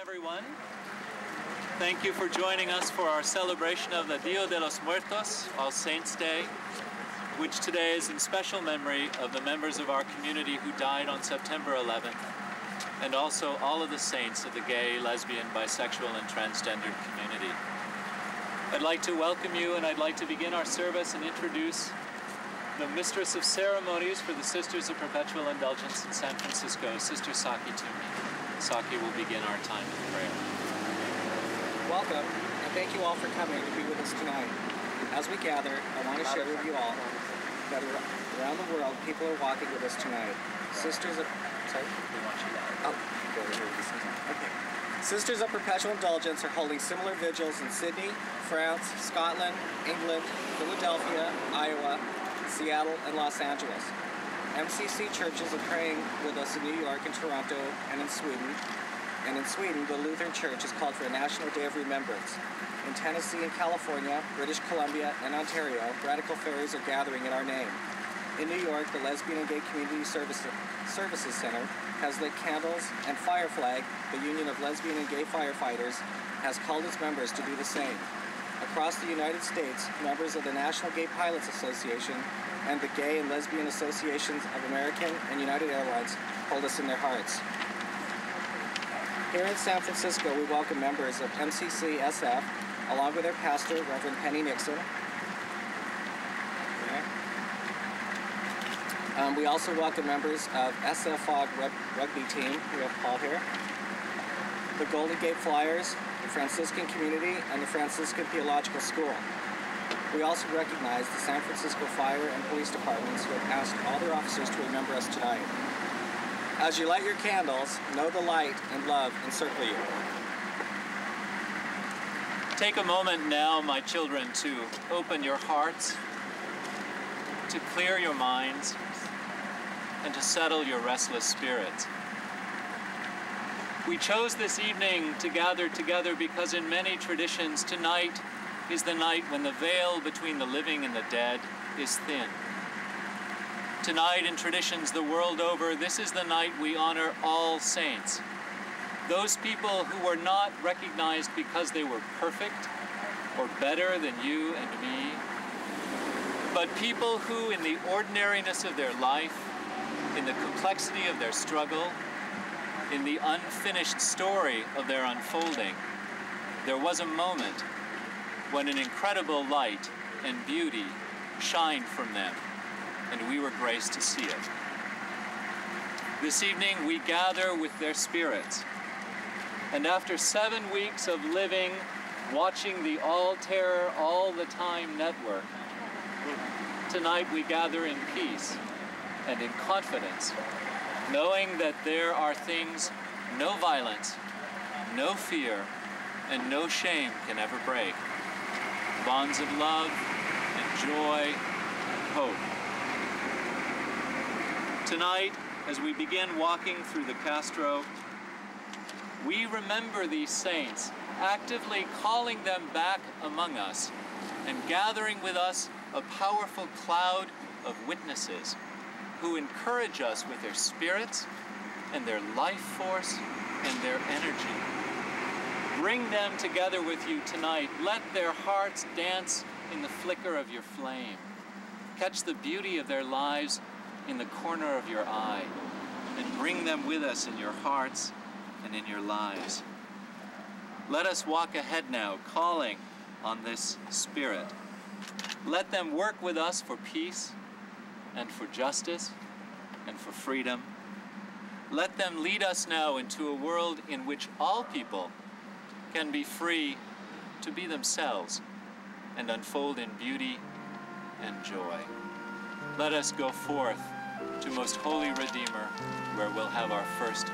Everyone. Thank you for joining us for our celebration of the Dia de los Muertos, All Saints Day, which today is in special memory of the members of our community who died on September 11th, and also all of the saints of the gay, lesbian, bisexual, and transgendered community. I'd like to welcome you, and I'd like to begin our service and introduce the Mistress of Ceremonies for the Sisters of Perpetual Indulgence in San Francisco, Sister Saki Toomey. Saki will begin our time of prayer. Welcome, and thank you all for coming to be with us tonight. As we gather, I want to share with you all that around the world, people are walking with us tonight. Sisters of... Sorry? We want you to Oh, go over here with this one. Okay. Sisters of Perpetual Indulgence are holding similar vigils in Sydney, France, Scotland, England, Philadelphia, Iowa, Seattle, and Los Angeles. MCC churches are praying with us in New York and Toronto and in Sweden. And in Sweden, the Lutheran Church has called for a National Day of Remembrance. In Tennessee and California, British Columbia, and Ontario, Radical Faeries are gathering in our name. In New York, the Lesbian and Gay Community Service, Services Center has lit candles, and Fire Flag, the Union of Lesbian and Gay Firefighters, has called its members to do the same. Across the United States, members of the National Gay Pilots Association and the Gay and Lesbian Associations of American and United Airlines hold us in their hearts. Here in San Francisco, we welcome members of MCC SF, along with their pastor, Reverend Penny Nixon. Um, we also welcome members of SF Fog rug- Rugby Team. We have Paul here. The Golden Gate Flyers, the Franciscan Community, and the Franciscan Theological School. We also recognize the San Francisco Fire and Police Departments who have asked all their officers to remember us tonight. As you light your candles, know the light and love encircle you. Take a moment now, my children, to open your hearts, to clear your minds, and to settle your restless spirits. We chose this evening to gather together because, in many traditions, tonight is the night when the veil between the living and the dead is thin. Tonight, in traditions the world over, this is the night we honor all saints. Those people who were not recognized because they were perfect or better than you and me, but people who, in the ordinariness of their life, in the complexity of their struggle, in the unfinished story of their unfolding, there was a moment when an incredible light and beauty shined from them, and we were graced to see it. This evening, we gather with their spirits. And after seven weeks of living, watching the All Terror All the Time network, tonight we gather in peace and in confidence, knowing that there are things no violence, no fear, and no shame can ever break. Bonds of love and joy and hope. Tonight, as we begin walking through the Castro, we remember these saints, actively calling them back among us and gathering with us a powerful cloud of witnesses who encourage us with their spirits and their life force and their energy. Bring them together with you tonight. Let their hearts dance in the flicker of your flame. Catch the beauty of their lives in the corner of your eye and bring them with us in your hearts and in your lives. Let us walk ahead now, calling on this Spirit. Let them work with us for peace and for justice and for freedom. Let them lead us now into a world in which all people can be free to be themselves and unfold in beauty and joy. Let us go forth to Most Holy Redeemer, where we'll have our first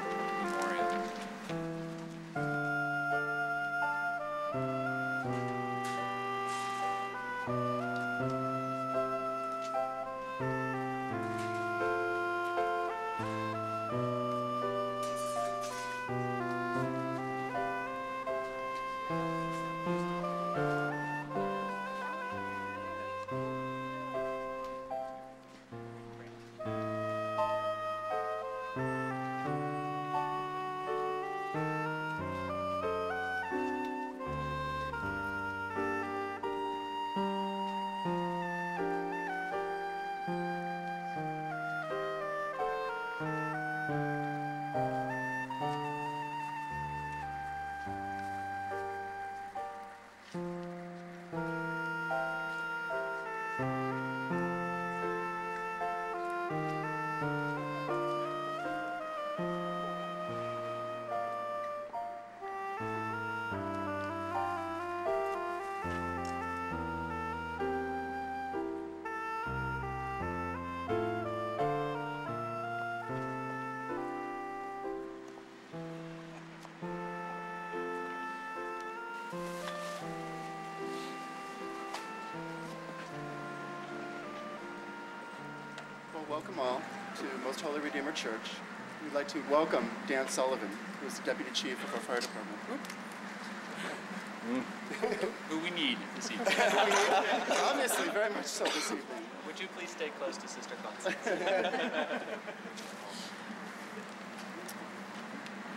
welcome all to Most Holy Redeemer Church. We'd like to welcome Dan Sullivan, who is the Deputy Chief of our Fire Department. Mm. Who we need this evening. Obviously, very much so this evening. Would you please stay close to Sister Constance?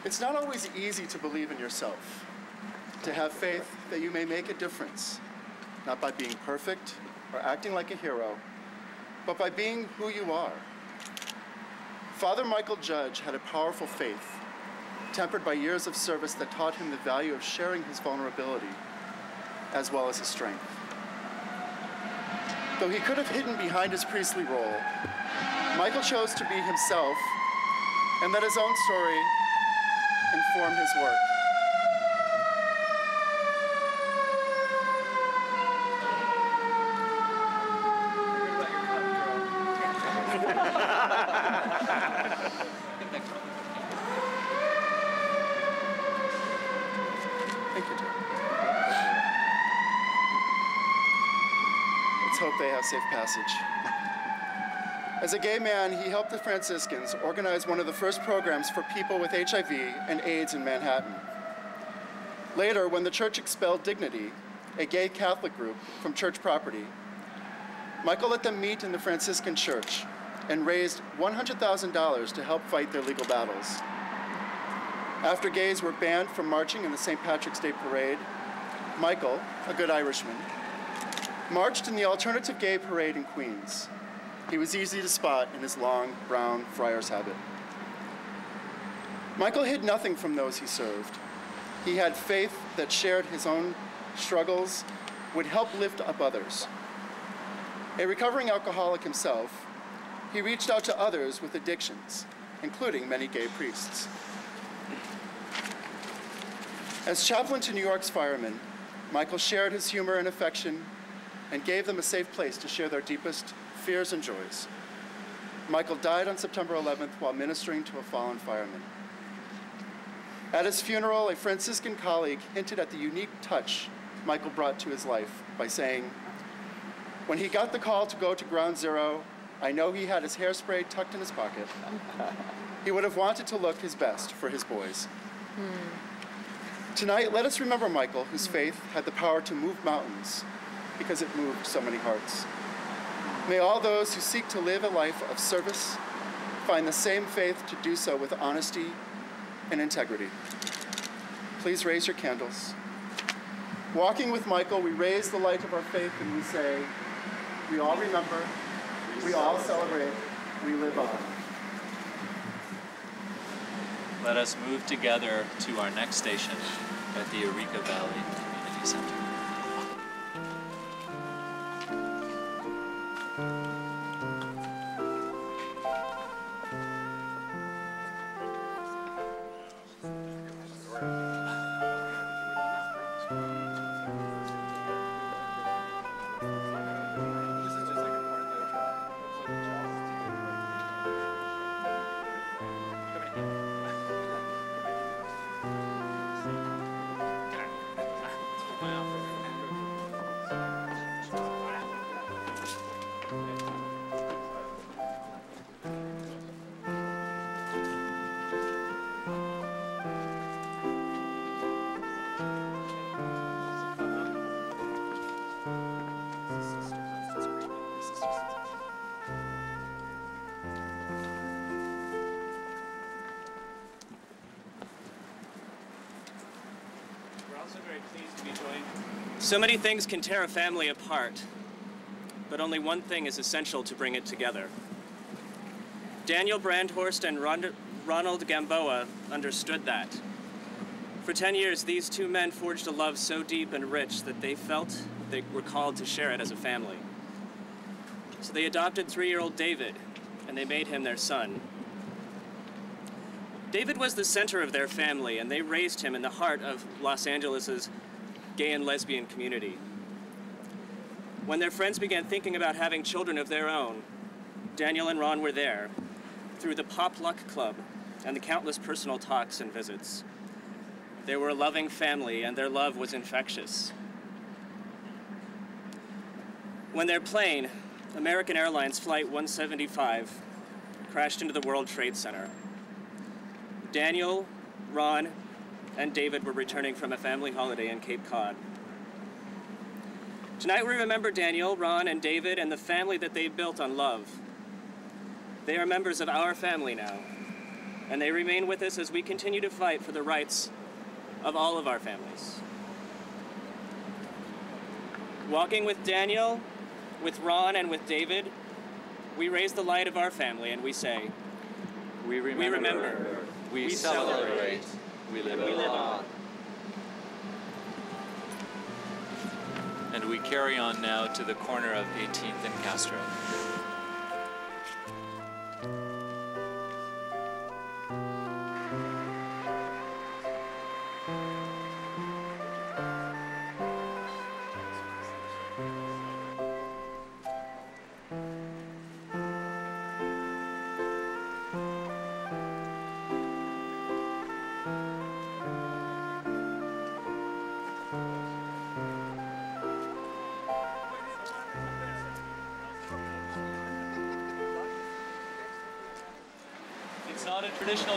It's not always easy to believe in yourself, to have faith that you may make a difference, not by being perfect or acting like a hero, but by being who you are. Father Michael Judge had a powerful faith, tempered by years of service that taught him the value of sharing his vulnerability as well as his strength. Though he could have hidden behind his priestly role, Michael chose to be himself and let his own story inform his work. Thank you, Jim. Let's hope they have safe passage. As a gay man, he helped the Franciscans organize one of the first programs for people with HIV and AIDS in Manhattan. Later, when the church expelled Dignity, a gay Catholic group, from church property, Michael let them meet in the Franciscan church and raised $100,000 to help fight their legal battles. After gays were banned from marching in the St. Patrick's Day parade, Michael, a good Irishman, marched in the alternative gay parade in Queens. He was easy to spot in his long brown friar's habit. Michael hid nothing from those he served. He had faith that shared his own struggles would help lift up others. A recovering alcoholic himself, he reached out to others with addictions, including many gay priests. As chaplain to New York's firemen, Michael shared his humor and affection and gave them a safe place to share their deepest fears and joys. Michael died on September 11th while ministering to a fallen fireman. At his funeral, a Franciscan colleague hinted at the unique touch Michael brought to his life by saying, When he got the call to go to ground zero, I know he had his hairspray tucked in his pocket. He would have wanted to look his best for his boys. Hmm. Tonight, let us remember Michael, whose faith had the power to move mountains because it moved so many hearts. May all those who seek to live a life of service find the same faith to do so with honesty and integrity. Please raise your candles. Walking with Michael, we raise the light of our faith and we say, We all remember, we all celebrate, we live on. Let us move together to our next station at the Eureka Valley Community Center. Also very pleased to be joined. So many things can tear a family apart, but only one thing is essential to bring it together. Daniel Brandhorst and Ron- Ronald Gamboa understood that. For 10 years, these two men forged a love so deep and rich that they felt they were called to share it as a family. So they adopted three year old David, and they made him their son. David was the center of their family, and they raised him in the heart of Los Angeles's gay and lesbian community. When their friends began thinking about having children of their own, Daniel and Ron were there through the Pop Luck Club and the countless personal talks and visits. They were a loving family, and their love was infectious. When their plane, American Airlines Flight 175 crashed into the World Trade Center. Daniel, Ron, and David were returning from a family holiday in Cape Cod. Tonight we remember Daniel, Ron, and David and the family that they built on love. They are members of our family now, and they remain with us as we continue to fight for the rights of all of our families. Walking with Daniel, with Ron, and with David, we raise the light of our family and we say, We remember. We remember. We, We celebrate. celebrate. We live, we live on. on. And we carry on now to the corner of 18th and Castro.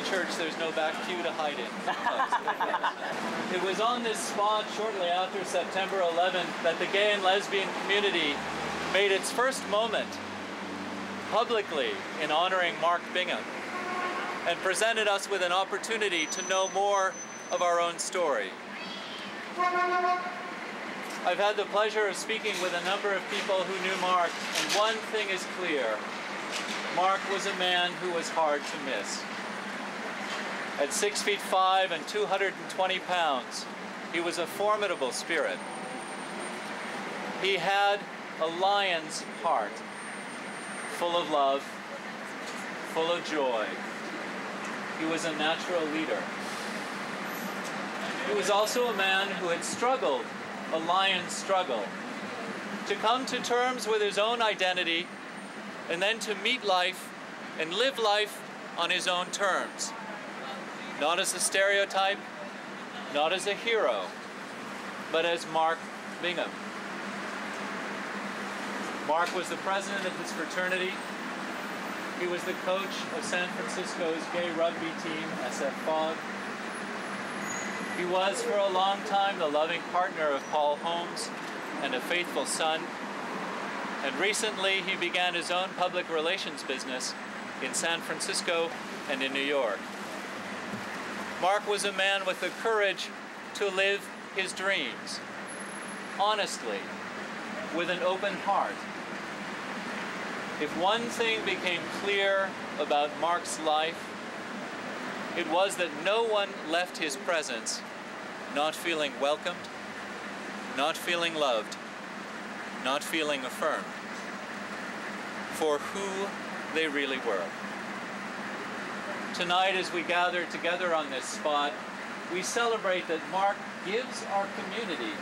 Church, there's no back pew to hide in. it was on this spot shortly after September 11th that the gay and lesbian community made its first moment publicly in honoring Mark Bingham and presented us with an opportunity to know more of our own story. I've had the pleasure of speaking with a number of people who knew Mark, and one thing is clear. Mark was a man who was hard to miss. At six feet five and 220 pounds, he was a formidable spirit. He had a lion's heart, full of love, full of joy. He was a natural leader. He was also a man who had struggled a lion's struggle to come to terms with his own identity and then to meet life and live life on his own terms. Not as a stereotype, not as a hero, but as Mark Bingham. Mark was the president of his fraternity. He was the coach of San Francisco's gay rugby team, SF Fog. He was for a long time the loving partner of Paul Holmes and a faithful son. And recently he began his own public relations business in San Francisco and in New York. Mark was a man with the courage to live his dreams, honestly, with an open heart. If one thing became clear about Mark's life, it was that no one left his presence not feeling welcomed, not feeling loved, not feeling affirmed for who they really were. Tonight, as we gather together on this spot, we celebrate that Mark gives our community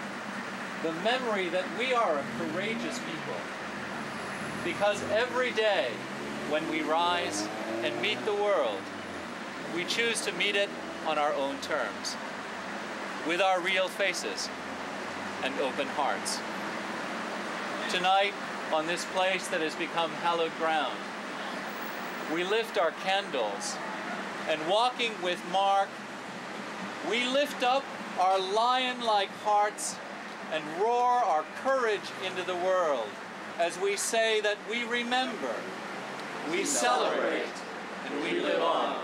the memory that we are a courageous people. Because every day when we rise and meet the world, we choose to meet it on our own terms, with our real faces and open hearts. Tonight, on this place that has become hallowed ground, we lift our candles and walking with Mark, we lift up our lion-like hearts and roar our courage into the world as we say that we remember, we celebrate, and we live on.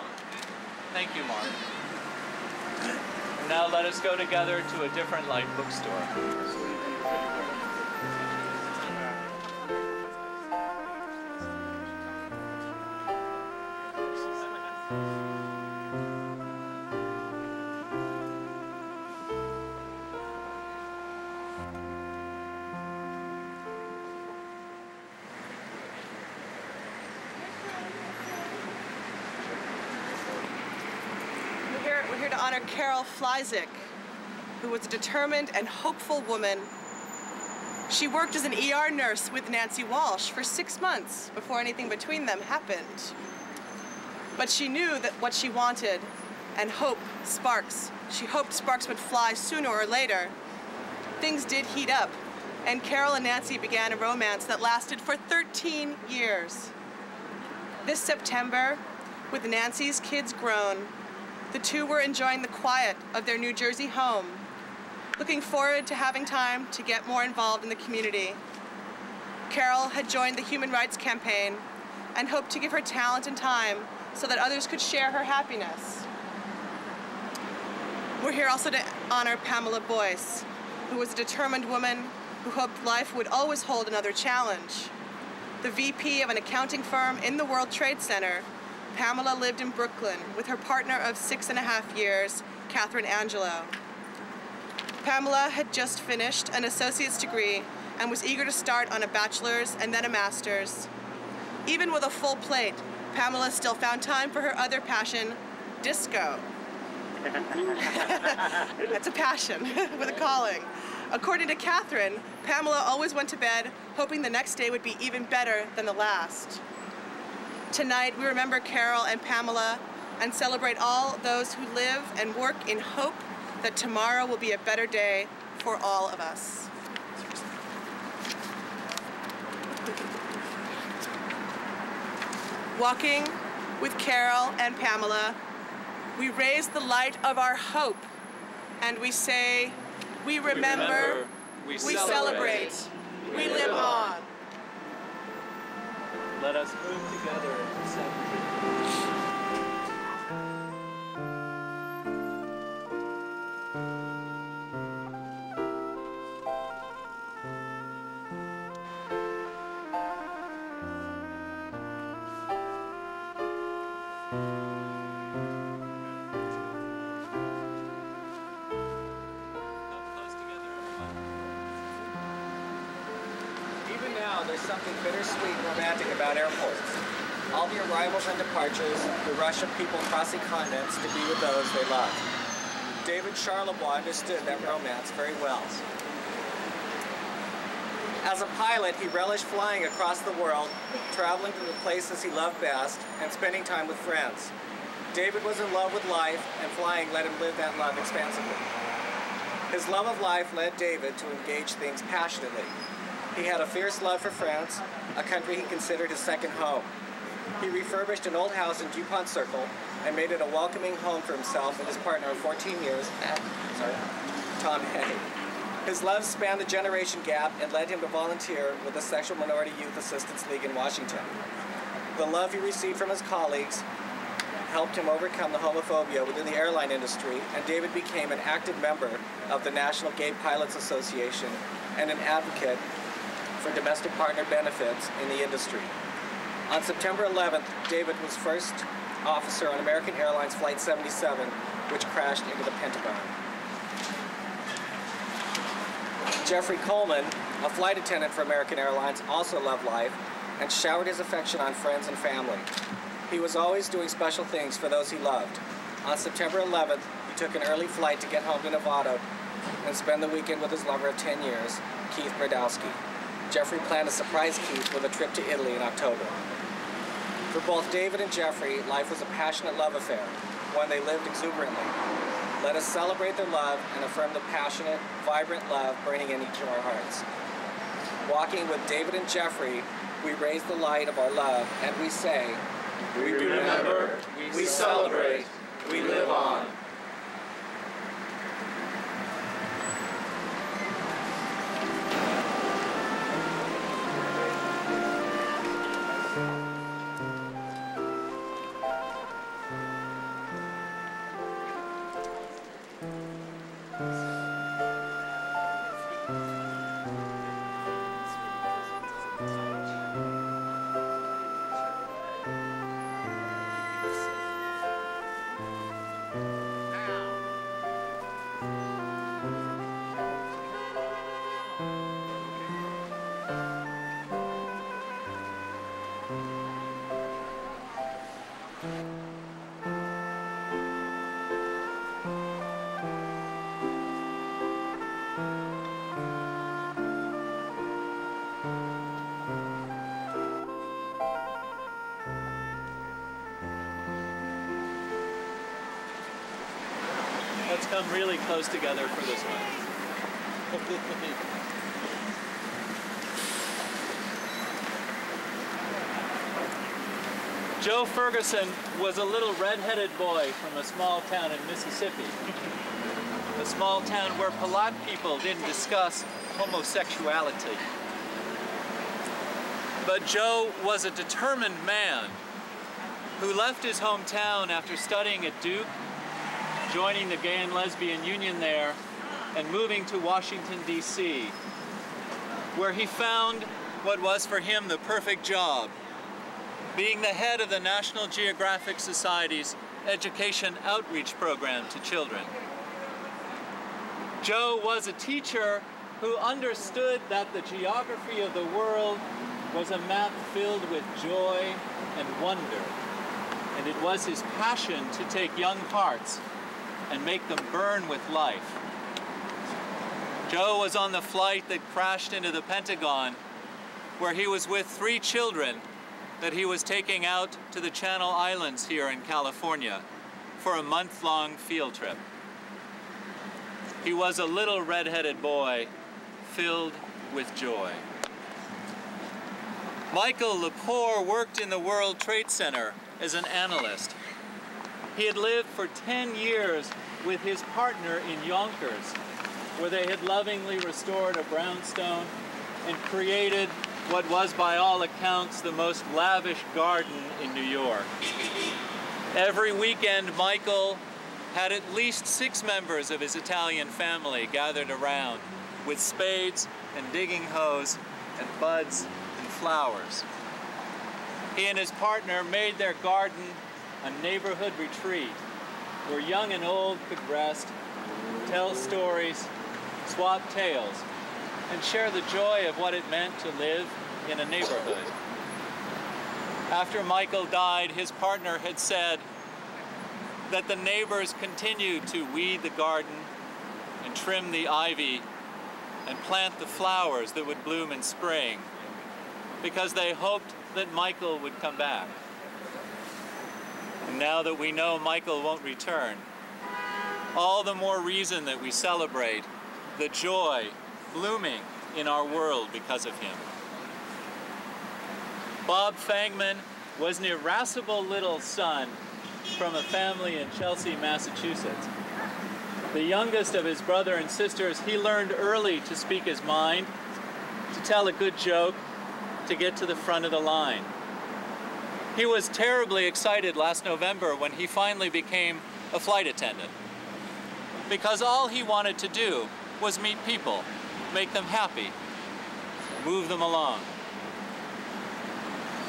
Thank you, Mark. Now let us go together to a different light bookstore. Flyzik, who was a determined and hopeful woman. She worked as an ER nurse with Nancy Walsh for six months before anything between them happened. But she knew that what she wanted and hope sparks. She hoped sparks would fly sooner or later. Things did heat up, and Carol and Nancy began a romance that lasted for 13 years. This September, with Nancy's kids grown, the two were enjoying the quiet of their New Jersey home, looking forward to having time to get more involved in the community. Carol had joined the Human Rights Campaign and hoped to give her talent and time so that others could share her happiness. We're here also to honor Pamela Boyce, who was a determined woman who hoped life would always hold another challenge. The VP of an accounting firm in the World Trade Center, Pamela lived in Brooklyn with her partner of six and a half years, Catherine Angelo. Pamela had just finished an associate's degree and was eager to start on a bachelor's and then a master's. Even with a full plate, Pamela still found time for her other passion, disco. That's a passion with a calling. According to Catherine, Pamela always went to bed hoping the next day would be even better than the last. Tonight, we remember Carol and Pamela and celebrate all those who live and work in hope that tomorrow will be a better day for all of us. Walking with Carol and Pamela, we raise the light of our hope and we say, we remember, we, we celebrate, we live on. Let us move together departures, the rush of people crossing continents to be with those they love. David Charlebois understood that romance very well. As a pilot, he relished flying across the world, traveling to the places he loved best, and spending time with friends. David was in love with life, and flying let him live that love expansively. His love of life led David to engage things passionately. He had a fierce love for France, a country he considered his second home. He refurbished an old house in DuPont Circle and made it a welcoming home for himself and his partner of 14 years, sorry, Tom Hay. His love spanned the generation gap and led him to volunteer with the Sexual Minority Youth Assistance League in Washington. The love he received from his colleagues helped him overcome the homophobia within the airline industry, and David became an active member of the National Gay Pilots Association and an advocate for domestic partner benefits in the industry. On September 11th, David was first officer on American Airlines Flight 77, which crashed into the Pentagon. Jeffrey Collman, a flight attendant for American Airlines, also loved life and showered his affection on friends and family. He was always doing special things for those he loved. On September 11th, he took an early flight to get home to Nevada and spend the weekend with his lover of 10 years, Keith Bradkowski. Jeffrey planned to surprise Keith with a trip to Italy in October. For both David and Jeffrey, life was a passionate love affair, one they lived exuberantly. Let us celebrate their love and affirm the passionate, vibrant love burning in each of our hearts. Walking with David and Jeffrey, we raise the light of our love and we say, We remember, we celebrate, we live on. come really close together for this one. Joe Ferguson was a little red-headed boy from a small town in Mississippi. A small town where Palat people didn't discuss homosexuality. But Joe was a determined man who left his hometown after studying at Duke joining the Gay and Lesbian Union there, and moving to Washington, D.C., where he found what was for him the perfect job, being the head of the National Geographic Society's education outreach program to children. Joe was a teacher who understood that the geography of the world was a map filled with joy and wonder. And it was his passion to take young hearts and make them burn with life. Joe was on the flight that crashed into the Pentagon, where he was with three children that he was taking out to the Channel Islands here in California for a month-long field trip. He was a little red-headed boy filled with joy. Michael Lepore worked in the World Trade Center as an analyst. He had lived for 10 years with his partner in Yonkers, where they had lovingly restored a brownstone and created what was by all accounts the most lavish garden in New York. Every weekend, Michael had at least six members of his Italian family gathered around with spades and digging hoes and buds and flowers. He and his partner made their garden a neighborhood retreat where young and old could rest, tell stories, swap tales, and share the joy of what it meant to live in a neighborhood. After Michael died, his partner had said that the neighbors continued to weed the garden and trim the ivy and plant the flowers that would bloom in spring because they hoped that Michael would come back. And now that we know Michael won't return, all the more reason that we celebrate the joy blooming in our world because of him. Bob Fangman was an irascible little son from a family in Chelsea, Massachusetts. The youngest of his brother and sisters, he learned early to speak his mind, to tell a good joke, to get to the front of the line. He was terribly excited last November when he finally became a flight attendant because all he wanted to do was meet people, make them happy, move them along.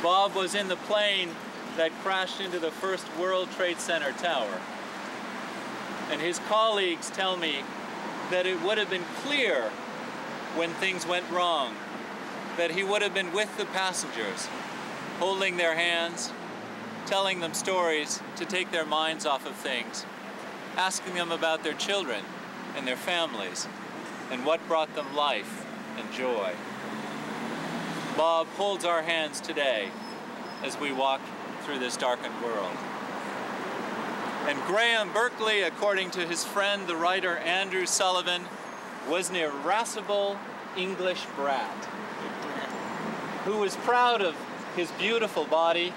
Bob was in the plane that crashed into the first World Trade Center tower. And his colleagues tell me that it would have been clear when things went wrong that he would have been with the passengers, holding their hands, telling them stories to take their minds off of things, asking them about their children and their families and what brought them life and joy. Bob holds our hands today as we walk through this darkened world. And Graham Berkeley, according to his friend, the writer Andrew Sullivan, was an irascible English brat who was proud of his beautiful body,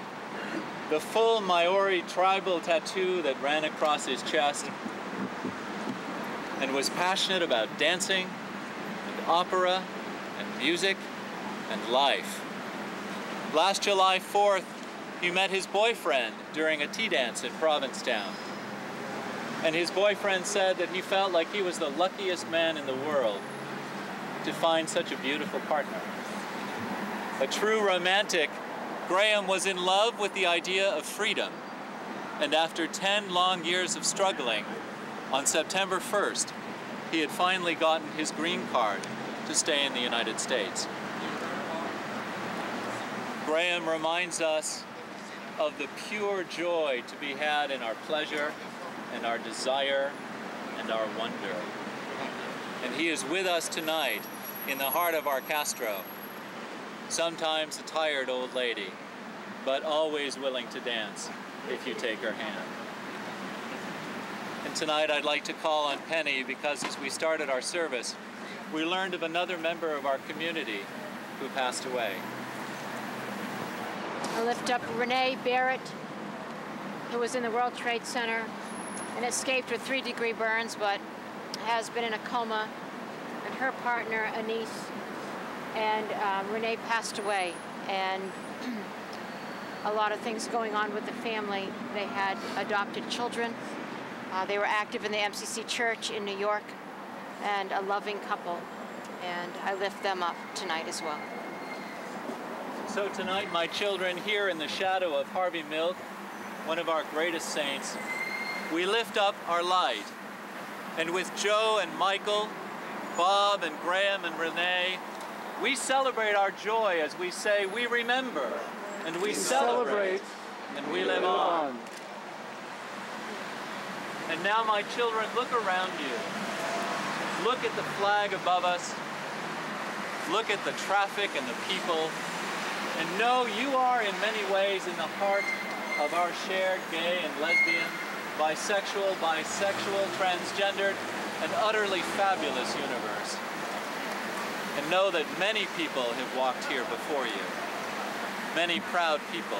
the full Maori tribal tattoo that ran across his chest, and was passionate about dancing and opera and music and life. Last July 4th, he met his boyfriend during a tea dance in Provincetown. And his boyfriend said that he felt like he was the luckiest man in the world to find such a beautiful partner. A true romantic, Graham was in love with the idea of freedom. And after 10 long years of struggling, on September 1st, he had finally gotten his green card to stay in the United States. Graham reminds us of the pure joy to be had in our pleasure and our desire and our wonder. And he is with us tonight in the heart of our Castro sometimes a tired old lady, but always willing to dance if you take her hand. And tonight I'd like to call on Penny because as we started our service, we learned of another member of our community who passed away. I lift up Renee Barrett, who was in the World Trade Center and escaped with three degree burns, but has been in a coma. And her partner, Anise, and um, Renee passed away. And a lot of things going on with the family. They had adopted children. Uh, they were active in the MCC Church in New York and a loving couple. And I lift them up tonight as well. So tonight, my children, here in the shadow of Harvey Milk, one of our greatest saints, we lift up our light. And with Joe and Michael, Bob and Graham and Renee, we celebrate our joy as we say, we remember and we, we celebrate, celebrate, and we live on. And now, my children, look around you. Look at the flag above us. Look at the traffic and the people. And know you are in many ways in the heart of our shared gay and lesbian, bisexual, bisexual, transgendered, and utterly fabulous universe. And know that many people have walked here before you. Many proud people,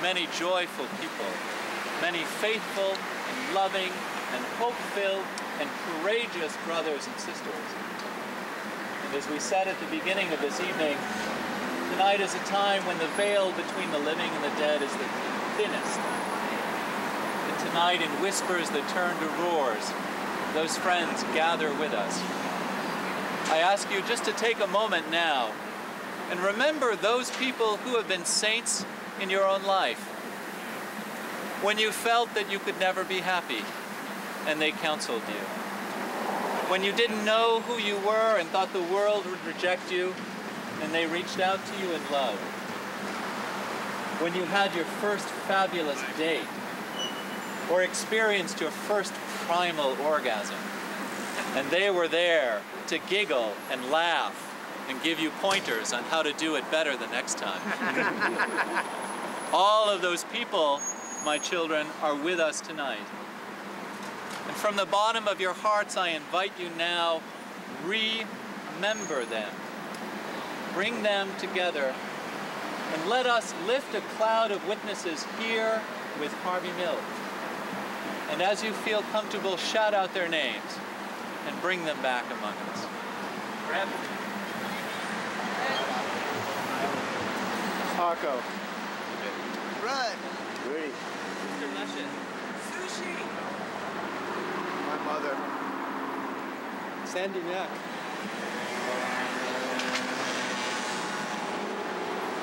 many joyful people, many faithful and loving and hope-filled and courageous brothers and sisters. And as we said at the beginning of this evening, tonight is a time when the veil between the living and the dead is the thinnest. And tonight, in whispers that turn to roars, those friends gather with us. I ask you just to take a moment now and remember those people who have been saints in your own life. When you felt that you could never be happy and they counseled you. When you didn't know who you were and thought the world would reject you and they reached out to you in love. When you had your first fabulous date or experienced your first primal orgasm and they were there to giggle and laugh and give you pointers on how to do it better the next time. All of those people, my children, are with us tonight. And from the bottom of your hearts, I invite you now, remember them. Bring them together and let us lift a cloud of witnesses here with Harvey Milk. And as you feel comfortable, shout out their names and bring them back among us. Grab Taco. Run. Rudy. Sushi. My mother. Sandy Mac.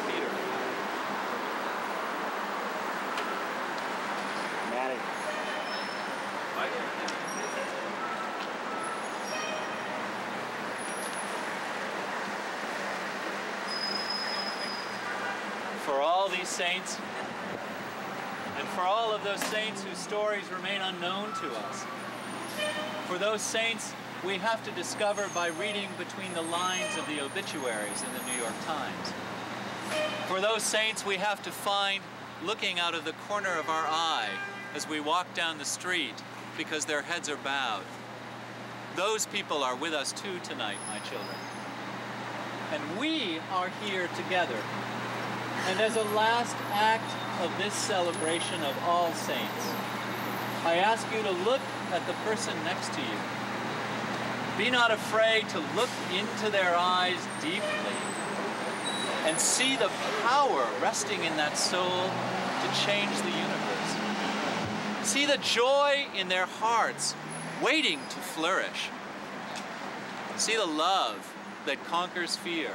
Peter. Maddie. for all these saints and for all of those saints whose stories remain unknown to us. For those saints we have to discover by reading between the lines of the obituaries in the New York Times. For those saints we have to find looking out of the corner of our eye as we walk down the street because their heads are bowed. Those people are with us too tonight, my children. And we are here together and as a last act of this celebration of all saints, I ask you to look at the person next to you. Be not afraid to look into their eyes deeply and see the power resting in that soul to change the universe. See the joy in their hearts waiting to flourish. See the love that conquers fear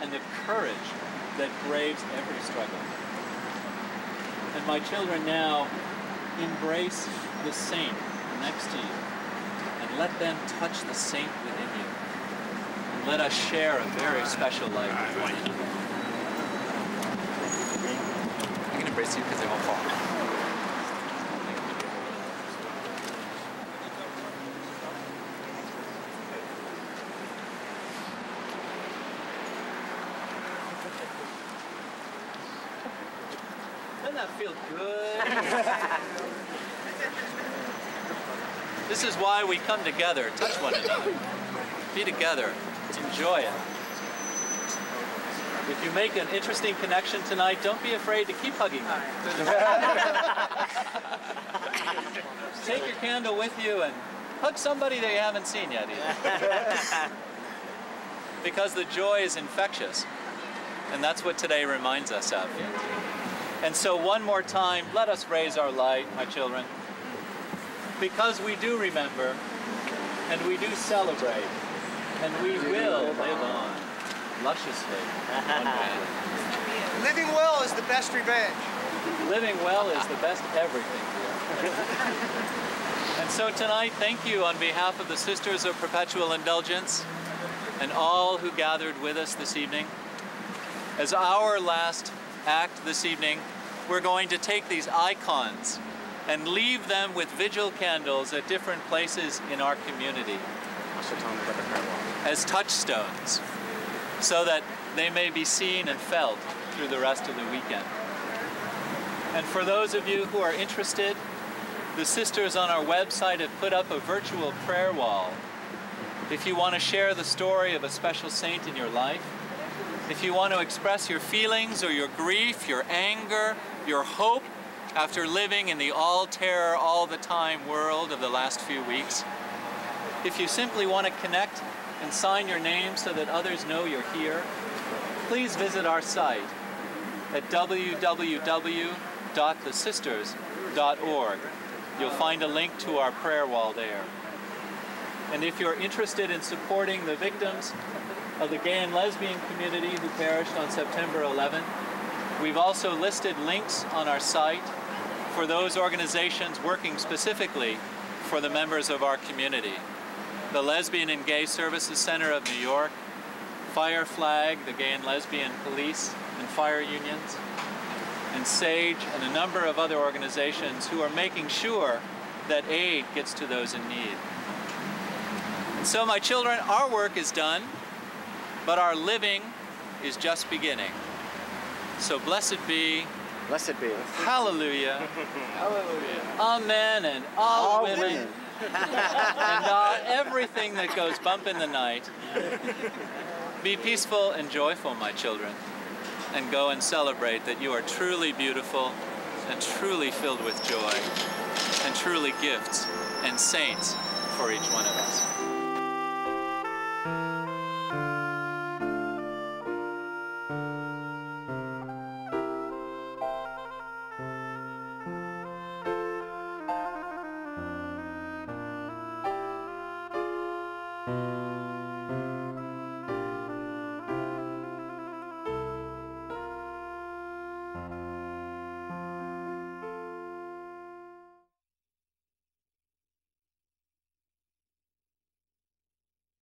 and the courage that braves every struggle. And my children now embrace the saint next to you and let them touch the saint within you. And let us share a very special life with one another. I can embrace you because they won't fall. Feel good? this is why we come together, touch one another, be together, enjoy it. If you make an interesting connection tonight, don't be afraid to keep hugging them. Take your candle with you and hug somebody that you haven't seen yet either. because the joy is infectious. And that's what today reminds us of. And so one more time, let us raise our light, my children. Because we do remember, and we do celebrate, and we will live on lusciously. Living well is the best revenge. Living well is the best everything. and so tonight, thank you on behalf of the Sisters of Perpetual Indulgence and all who gathered with us this evening. As our last act this evening, we're going to take these icons and leave them with vigil candles at different places in our community as touchstones so that they may be seen and felt through the rest of the weekend. And for those of you who are interested, the sisters on our website have put up a virtual prayer wall. If you want to share the story of a special saint in your life, if you want to express your feelings or your grief, your anger, your hope after living in the all terror, all the time world of the last few weeks, if you simply want to connect and sign your name so that others know you're here, please visit our site at www.thesisters.org. You'll find a link to our prayer wall there. And if you're interested in supporting the victims of the gay and lesbian community who perished on September 11th, we've also listed links on our site for those organizations working specifically for the members of our community. The Lesbian and Gay Services Center of New York, Fire Flag, the Gay and Lesbian Police and Fire Unions, and SAGE, and a number of other organizations who are making sure that aid gets to those in need. And so, my children, our work is done, but our living is just beginning. So blessed be Blessed be. Hallelujah. Hallelujah. Amen and all, All women. women. and all, everything that goes bump in the night. Be peaceful and joyful, my children, and go and celebrate that you are truly beautiful and truly filled with joy and truly gifts and saints for each one of us.